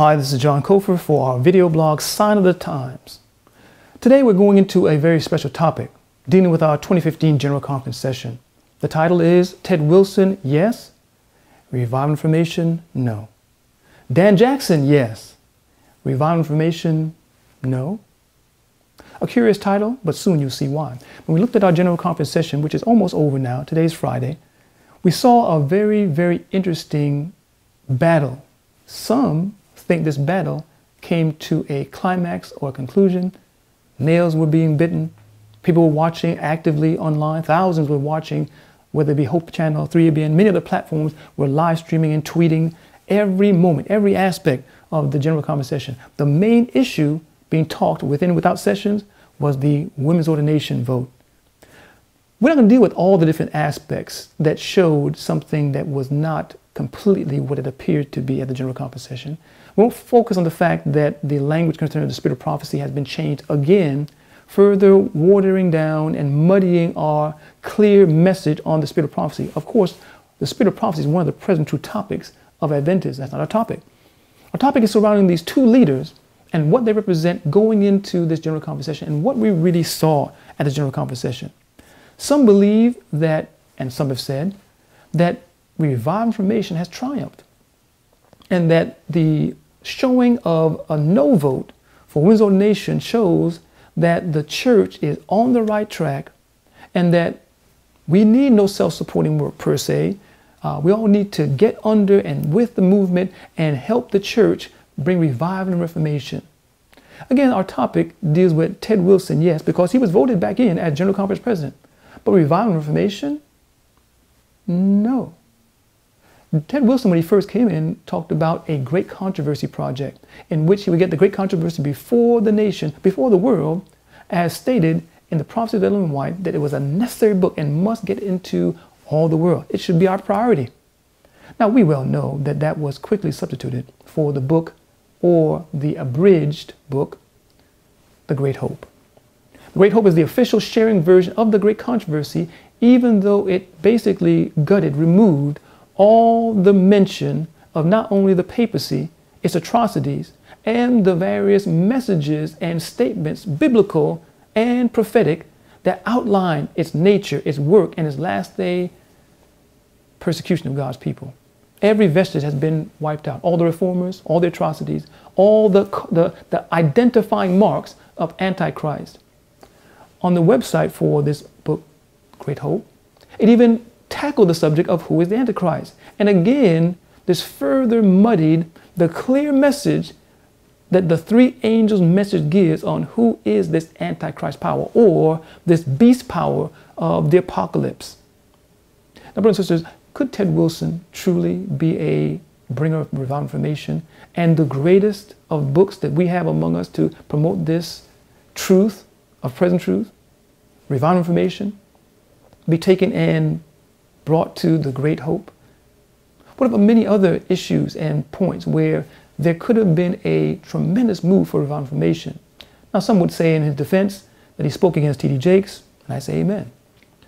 Hi, this is John Cofer for our video blog Sign of the Times. Today we're going into a very special topic dealing with our 2015 General Conference session. The title is Ted Wilson, Yes. Revival and Reformation, No. Dan Jackson, Yes. Revival and Reformation, No. A curious title, but soon you'll see why. When we looked at our General Conference session, which is almost over now, today's Friday, we saw a very, very interesting battle. Some think this battle came to a climax or a conclusion. Nails were being bitten. People were watching actively online. Thousands were watching, whether it be Hope Channel, 3ABN, many other platforms were live streaming and tweeting every moment, every aspect of the General Conference. The main issue being talked within and without sessions was the women's ordination vote. We're not going to deal with all the different aspects that showed something that was not completely what it appeared to be at the general conference session. We won't focus on the fact that the language concerning the spirit of prophecy has been changed again, further watering down and muddying our clear message on the spirit of prophecy. Of course, the spirit of prophecy is one of the present true topics of Adventists. That's not our topic. Our topic is surrounding these two leaders and what they represent going into this General Conference and what we really saw at the General Conference. Some believe that, and some have said, that revival and reformation has triumphed and that the showing of a no vote for women's ordination shows that the church is on the right track and that we need no self-supporting work per se. Uh, we all need to get under and with the movement and help the church bring revival and reformation. Again, our topic deals with Ted Wilson, yes, because he was voted back in as General Conference President. But revival and reformation? No. Ted Wilson, when he first came in, talked about a great controversy project in which he would get the great controversy before the nation, before the world, as stated in the prophecy of Ellen White, that it was a necessary book and must get into all the world. It should be our priority. Now, we well know that that was quickly substituted for the book or the abridged book, The Great Hope. The Great Hope is the official sharing version of the Great Controversy, even though it basically gutted, removed all the mention of not only the papacy, its atrocities, and the various messages and statements, biblical and prophetic, that outline its nature, its work, and its last day persecution of God's people. Every vestige has been wiped out. All the reformers, all the atrocities, all the, the, the identifying marks of Antichrist on the website for this book, Great Hope. It even tackled the subject of who is the Antichrist. And again, this further muddied the clear message that the three angels' message gives on who is this Antichrist power or this beast power of the apocalypse. Now, brothers and sisters, could Ted Wilson truly be a bringer of revival and reformation and the greatest of books that we have among us to promote this truth of present truth, revival and reformation, be taken and brought to the great hope? What about many other issues and points where there could have been a tremendous move for revival and reformation? Now, some would say in his defense that he spoke against T.D. Jakes, and I say amen.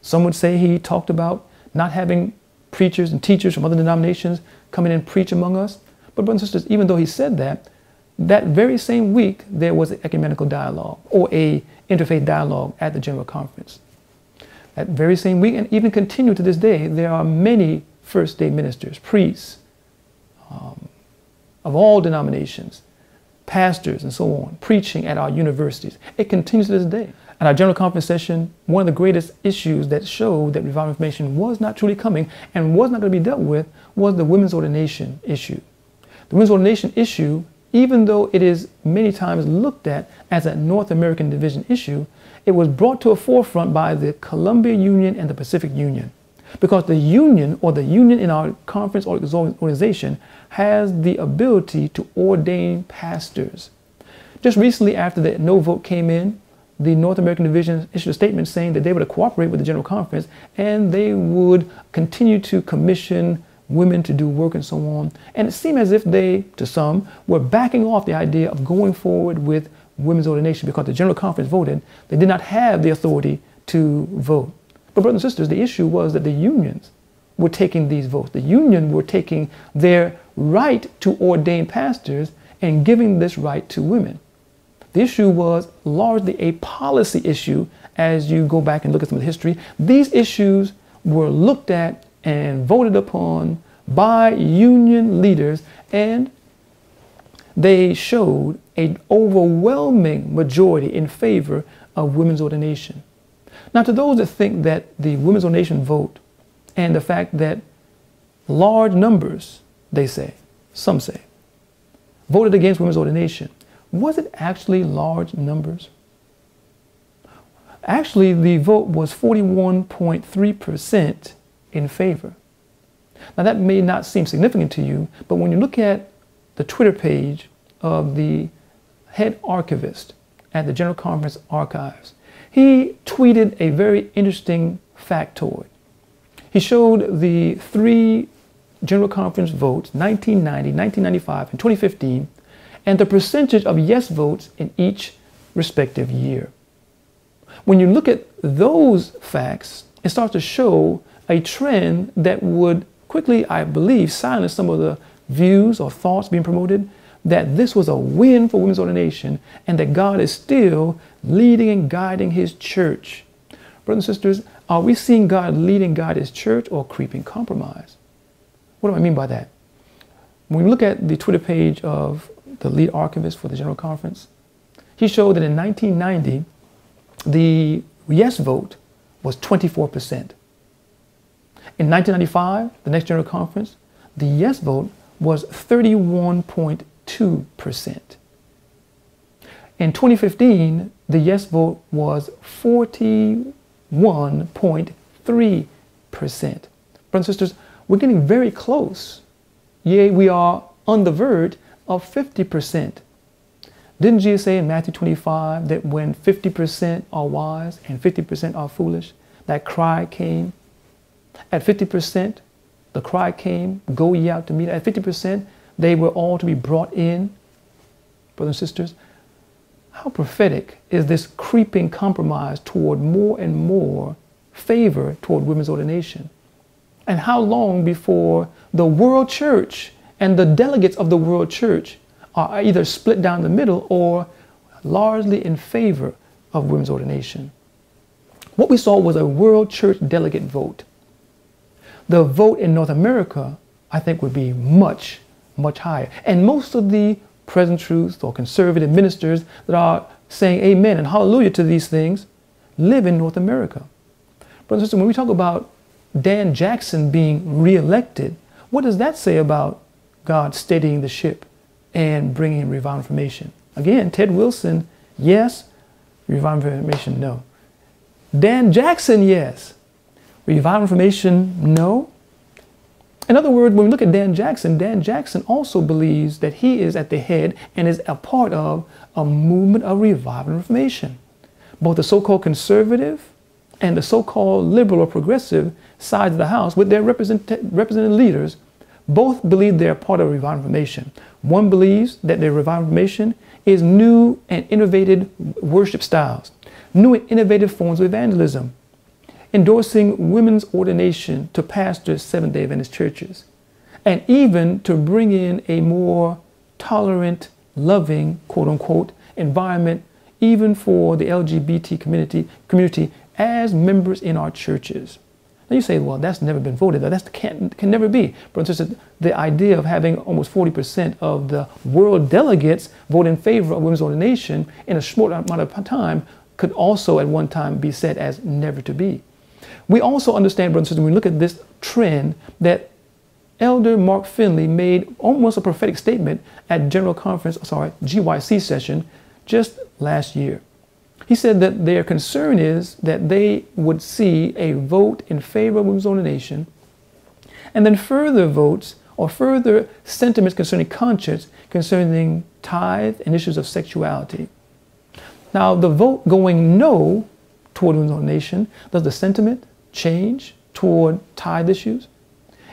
Some would say he talked about not having preachers and teachers from other denominations come in and preach among us. But brothers and sisters, even though he said that, that very same week there was an ecumenical dialogue or a interfaith dialogue at the General Conference. That very same week, and even continue to this day, there are many first day ministers, priests um, of all denominations, pastors, and so on, preaching at our universities. It continues to this day. At our General Conference session, one of the greatest issues that showed that revival and reformation was not truly coming and was not going to be dealt with was the women's ordination issue. The women's ordination issue, even though it is many times looked at as a North American division issue, it was brought to a forefront by the Columbia Union and the Pacific Union. Because the union or the union in our conference or organization has the ability to ordain pastors. Just recently after the no vote came in, the North American Division issued a statement saying that they would cooperate with the General Conference and they would continue to commission women to do work and so on. And it seemed as if they, to some, were backing off the idea of going forward with women's ordination because the General Conference voted they did not have the authority to vote. But brothers and sisters, the issue was that the unions were taking these votes. The union were taking their right to ordain pastors and giving this right to women. The issue was largely a policy issue as you go back and look at some of the history. These issues were looked at and voted upon by union leaders and they showed an overwhelming majority in favor of women's ordination. Now, to those that think that the women's ordination vote and the fact that large numbers, they say, some say, voted against women's ordination, was it actually large numbers? Actually, the vote was 41.3% in favor. Now, that may not seem significant to you, but when you look at the Twitter page of the head archivist at the General Conference Archives, he tweeted a very interesting factoid. He showed the three General Conference votes 1990, 1995, and 2015, and the percentage of yes votes in each respective year. When you look at those facts, it starts to show a trend that would quickly, I believe, silence some of the views or thoughts being promoted that this was a win for women's ordination and that God is still leading and guiding his church. Brothers and sisters, are we seeing God leading guide his church or creeping compromise? What do I mean by that? When we look at the Twitter page of the lead archivist for the General Conference, he showed that in 1990, the yes vote was 24%. In 1995, the next General Conference, the yes vote was 31.2%. In 2015, the yes vote was 41.3%. Brothers and sisters, we're getting very close. Yea, we are on the verge of 50%. Didn't Jesus say in Matthew 25 that when 50% are wise and 50% are foolish, that cry came? At 50%, the cry came, go ye out to meet. At 50%, they were all to be brought in. Brothers and sisters, how prophetic is this creeping compromise toward more and more favor toward women's ordination? And how long before the world church and the delegates of the world church are either split down the middle or largely in favor of women's ordination? What we saw was a world church delegate vote. The vote in North America, I think, would be much, much higher. And most of the present truth or conservative ministers that are saying amen and hallelujah to these things live in North America. Brothers and sisters, when we talk about Dan Jackson being reelected, what does that say about God steadying the ship and bringing revival and reformation? Again, Ted Wilson, yes. Revival and reformation, no. Dan Jackson, yes. Revival and reformation, no. In other words, when we look at Dan Jackson, Dan Jackson also believes that he is at the head and is a part of a movement of revival and reformation. Both the so-called conservative and the so-called liberal or progressive sides of the House, with their represent- represented leaders, both believe they're part of revival reformation. One believes that the revival reformation is new and innovative worship styles, new and innovative forms of evangelism, endorsing women's ordination to pastor Seventh day Adventist churches, and even to bring in a more tolerant, loving, quote unquote, environment, even for the LGBT community, community as members in our churches. Now you say, well, that's never been voted. That can, can never be. But the idea of having almost 40% of the world delegates vote in favor of women's ordination in a short amount of time could also at one time be said as never to be. We also understand, brothers and sisters, when we look at this trend, that Elder Mark Finley made almost a prophetic statement at General Conference, sorry, GYC session just last year. He said that their concern is that they would see a vote in favor of women's ordination and then further votes or further sentiments concerning conscience concerning tithe and issues of sexuality. Now, the vote going no toward women's nation? does the sentiment change toward tithe issues?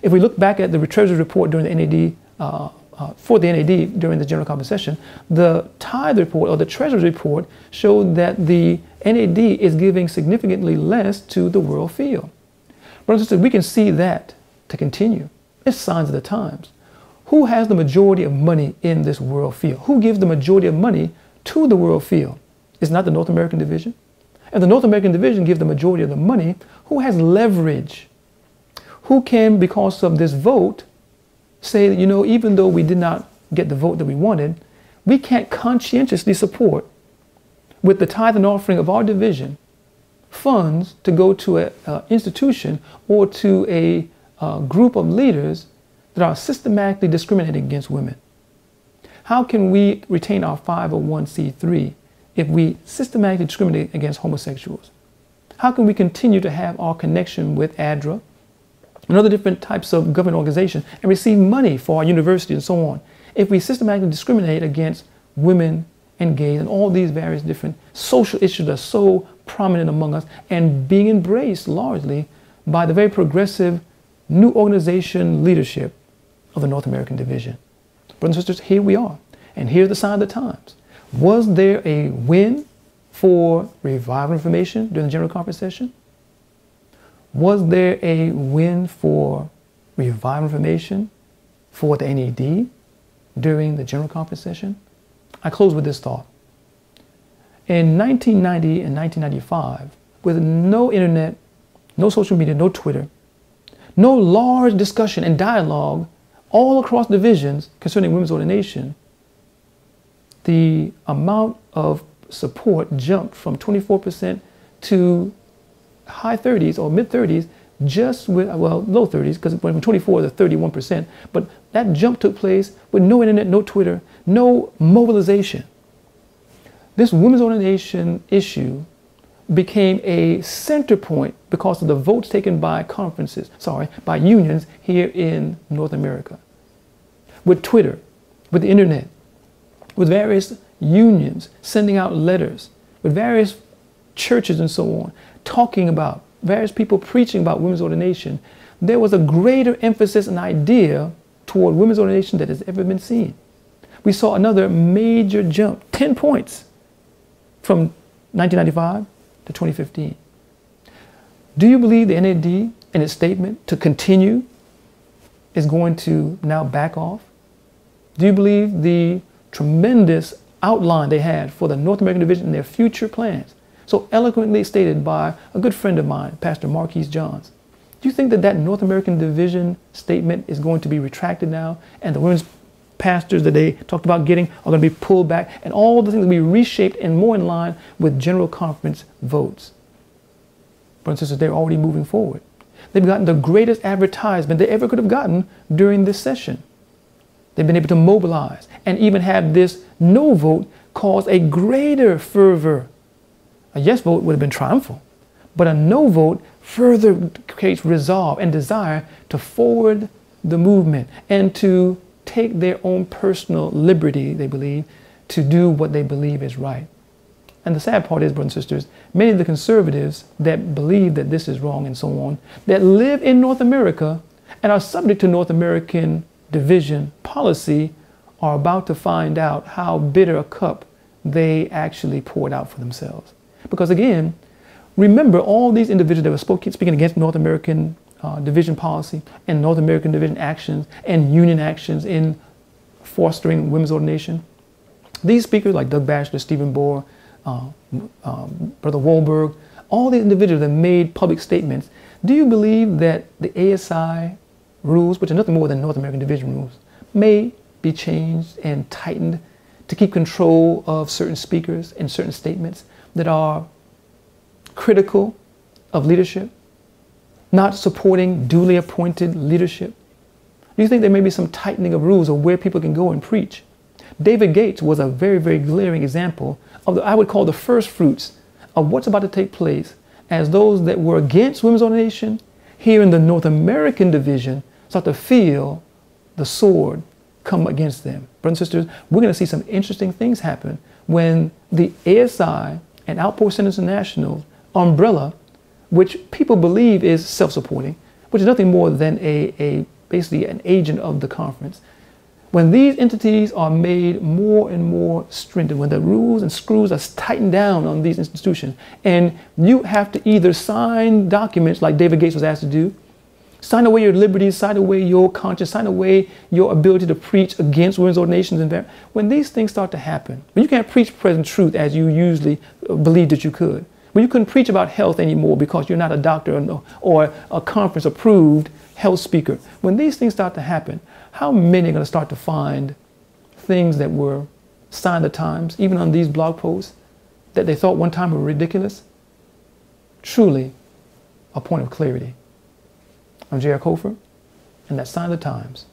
If we look back at the Treasury report during the NAD, uh, uh, for the NAD during the General Conference session, the tithe report or the Treasury report showed that the NAD is giving significantly less to the world field. Brothers and sisters, we can see that to continue. It's signs of the times. Who has the majority of money in this world field? Who gives the majority of money to the world field? It's not the North American division. If the North American division gives the majority of the money, who has leverage? Who can, because of this vote, say you know, even though we did not get the vote that we wanted, we can't conscientiously support with the tithe and offering of our division funds to go to an uh, institution or to a, a group of leaders that are systematically discriminating against women. How can we retain our 501c3 if we systematically discriminate against homosexuals? How can we continue to have our connection with ADRA and other different types of government organizations and receive money for our university and so on if we systematically discriminate against women and gays and all these various different social issues that are so prominent among us and being embraced largely by the very progressive new organization leadership of the North American Division. Brothers and sisters, here we are. And here's the sign of the times. Was there a win for revival and reformation during the General Conference session? Was there a win for revival and reformation for the NAD during the General Conference session? I close with this thought. In 1990 and 1995, with no internet, no social media, no Twitter, no large discussion and dialogue all across divisions concerning women's ordination, the amount of support jumped from 24% to high 30s or mid 30s just with, well, low 30s, because from 24 to 31%. But that jump took place with no internet, no Twitter, no mobilization. This women's ordination issue became a center point because of the votes taken by conferences, sorry, by unions here in North America. With Twitter, with the internet, with various unions sending out letters, with various churches and so on, talking about, various people preaching about women's ordination, there was a greater emphasis and idea toward women's ordination that has ever been seen. We saw another major jump, 10 points from 1995 to 2015. Do you believe the NAD in its statement to continue is going to now back off? Do you believe the tremendous outline they had for the North American division and their future plans, so eloquently stated by a good friend of mine, Pastor Marquise Johns? Do you think that that North American division statement is going to be retracted now and the women's pastors that they talked about getting are going to be pulled back, and all the things will be reshaped and more in line with General Conference votes. Brothers and sisters, they're already moving forward. They've gotten the greatest advertisement they ever could have gotten during this session. They've been able to mobilize and even have this no vote cause a greater fervor. A yes vote would have been triumphal, but a no vote further creates resolve and desire to forward the movement and to take their own personal liberty, they believe, to do what they believe is right. And the sad part is, brothers and sisters, many of the conservatives that believe that this is wrong and so on, that live in North America and are subject to North American division policy, are about to find out how bitter a cup they actually poured out for themselves. Because again, remember all these individuals that were speaking against North American uh, division policy and North American division actions and union actions in fostering women's ordination. These speakers like Doug Batchelor, Stephen Bohr, uh, um, Brother Walberg, all the individuals that made public statements, do you believe that the ASI rules, which are nothing more than North American division rules, may be changed and tightened to keep control of certain speakers and certain statements that are critical of leadership? not supporting duly appointed leadership? Do you think there may be some tightening of rules of where people can go and preach? David Gates was a very, very glaring example of the, I would call the first fruits of what's about to take place as those that were against women's ordination here in the North American division start to feel the sword come against them. Brothers and sisters, we're going to see some interesting things happen when the ASI and Outpost Centers International umbrella which people believe is self-supporting, which is nothing more than a, a basically an agent of the conference. When these entities are made more and more stringent, when the rules and screws are tightened down on these institutions, and you have to either sign documents like David Gates was asked to do, sign away your liberties, sign away your conscience, sign away your ability to preach against women's ordinations. And when these things start to happen, when you can't preach present truth as you usually uh, believed that you could, when you couldn't preach about health anymore because you're not a doctor or, a conference approved health speaker, when these things start to happen, how many are going to start to find things that were sign of the times, even on these blog posts, that they thought one time were ridiculous? Truly a point of clarity. I'm J.R. Cofer, and that's Sign of the Times.